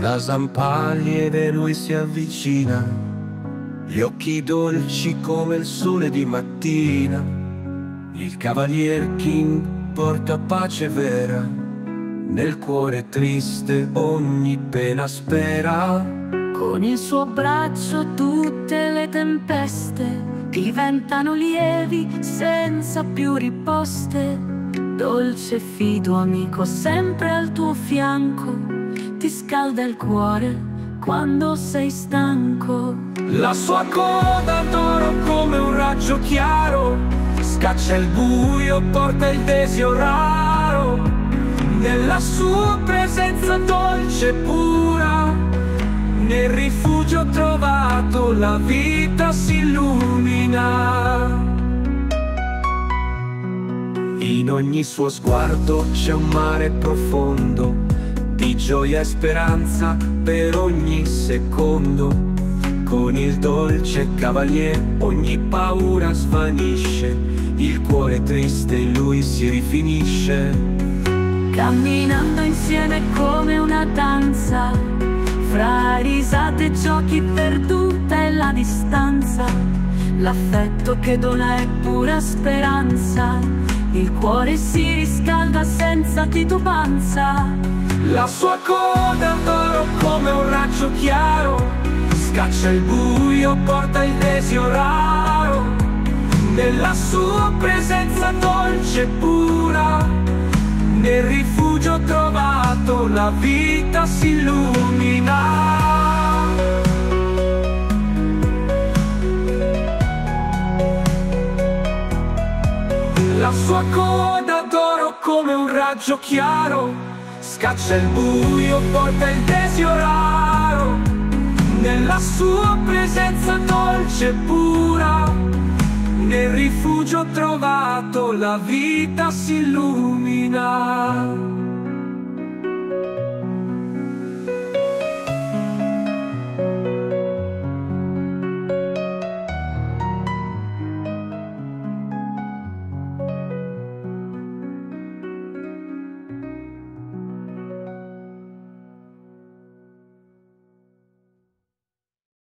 la zampaglia lui si avvicina, gli occhi dolci come il sole di mattina, il cavalier King porta pace vera, nel cuore triste ogni pena spera. Con il suo braccio tutte le tempeste diventano lievi senza più riposte. Dolce fido amico sempre al tuo fianco ti scalda il cuore quando sei stanco. La sua coda d'oro come un raggio chiaro, scaccia il buio, porta il desio raro. Nella sua presenza dolce e pura, nel rifugio trovato la vita si illumina. In ogni suo sguardo c'è un mare profondo di gioia e speranza per ogni secondo. Con il dolce cavalier ogni paura svanisce, il cuore triste in lui si rifinisce. Camminando insieme come una danza, fra risate e giochi perduta e la distanza, l'affetto che dona è pura speranza, il cuore si riscalda senza titubanza. La sua coda d'oro come un raggio chiaro. Scaccia il buio, porta il desio raro. Nella sua presenza dolce e pura Nel rifugio trovato la vita si illumina. La sua coda d'oro come un raggio chiaro Scaccia il buio, porta il desio raro. Nella sua presenza dolce e pura Nel rifugio trovato la vita si illumina